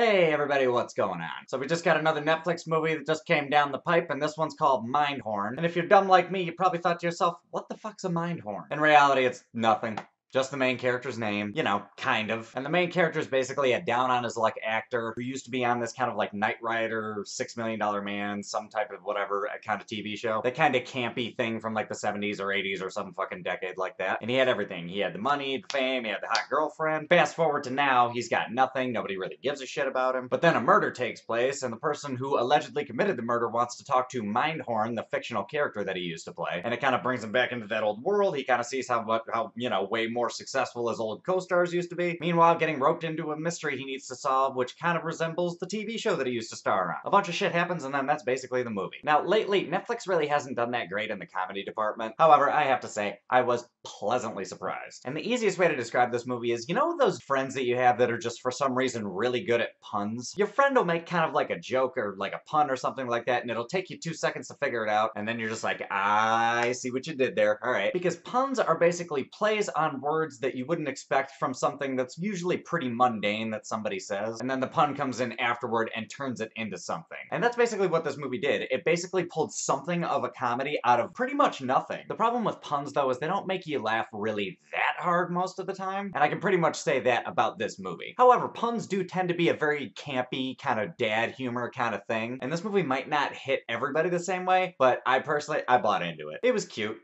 Hey everybody, what's going on? So we just got another Netflix movie that just came down the pipe, and this one's called Mindhorn. And if you're dumb like me, you probably thought to yourself, what the fuck's a Mindhorn? In reality, it's nothing. Just the main character's name, you know, kind of. And the main character is basically a down on his luck actor who used to be on this kind of like Knight Rider, Six Million Dollar Man, some type of whatever uh, kind of TV show. That kind of campy thing from like the 70s or 80s or some fucking decade like that. And he had everything. He had the money, the fame, he had the hot girlfriend. Fast forward to now, he's got nothing. Nobody really gives a shit about him. But then a murder takes place, and the person who allegedly committed the murder wants to talk to Mindhorn, the fictional character that he used to play. And it kind of brings him back into that old world. He kind of sees how, how, you know, way more more successful as old co-stars used to be. Meanwhile, getting roped into a mystery he needs to solve, which kind of resembles the TV show that he used to star on. A bunch of shit happens, and then that's basically the movie. Now, lately, Netflix really hasn't done that great in the comedy department. However, I have to say, I was pleasantly surprised. And the easiest way to describe this movie is, you know those friends that you have that are just for some reason really good at puns? Your friend will make kind of like a joke or like a pun or something like that, and it'll take you two seconds to figure it out, and then you're just like, I see what you did there. All right. Because puns are basically plays on words that you wouldn't expect from something that's usually pretty mundane that somebody says, and then the pun comes in afterward and turns it into something. And that's basically what this movie did. It basically pulled something of a comedy out of pretty much nothing. The problem with puns, though, is they don't make you laugh really that hard most of the time, and I can pretty much say that about this movie. However, puns do tend to be a very campy, kind of dad humor kind of thing, and this movie might not hit everybody the same way, but I personally, I bought into it. It was cute.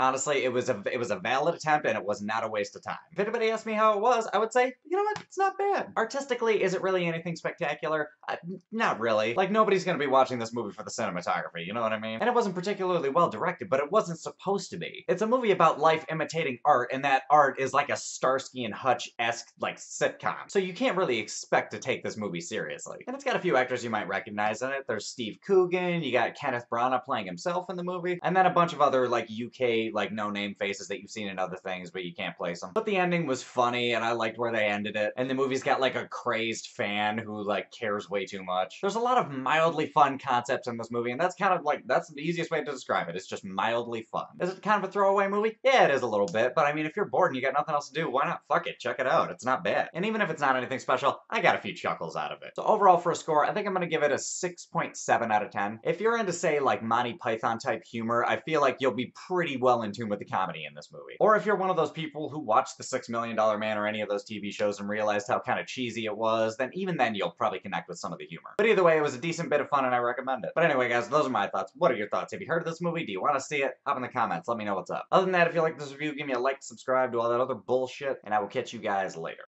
Honestly, it was a it was a valid attempt and it was not a waste of time. If anybody asked me how it was, I would say, you know what, it's not bad. Artistically, is it really anything spectacular? Not really. Like, nobody's gonna be watching this movie for the cinematography, you know what I mean? And it wasn't particularly well directed, but it wasn't supposed to be. It's a movie about life imitating art, and that art is like a Starsky and Hutch-esque, like, sitcom. So you can't really expect to take this movie seriously. And it's got a few actors you might recognize in it. There's Steve Coogan, you got Kenneth Branagh playing himself in the movie, and then a bunch of other, like, UK like no-name faces that you've seen in other things, but you can't place them. But the ending was funny, and I liked where they ended it. And the movie's got like a crazed fan who like cares way too much. There's a lot of mildly fun concepts in this movie, and that's kind of like that's the easiest way to describe it. It's just mildly fun. Is it kind of a throwaway movie? Yeah, it is a little bit. But I mean, if you're bored and you got nothing else to do, why not? Fuck it, check it out. It's not bad. And even if it's not anything special, I got a few chuckles out of it. So overall, for a score, I think I'm gonna give it a 6.7 out of 10. If you're into say like Monty Python type humor, I feel like you'll be pretty well in tune with the comedy in this movie. Or if you're one of those people who watched The Six Million Dollar Man or any of those TV shows and realized how kind of cheesy it was, then even then you'll probably connect with some of the humor. But either way, it was a decent bit of fun and I recommend it. But anyway, guys, those are my thoughts. What are your thoughts? Have you heard of this movie? Do you want to see it? Hop in the comments. Let me know what's up. Other than that, if you like this review, give me a like, subscribe, do all that other bullshit, and I will catch you guys later.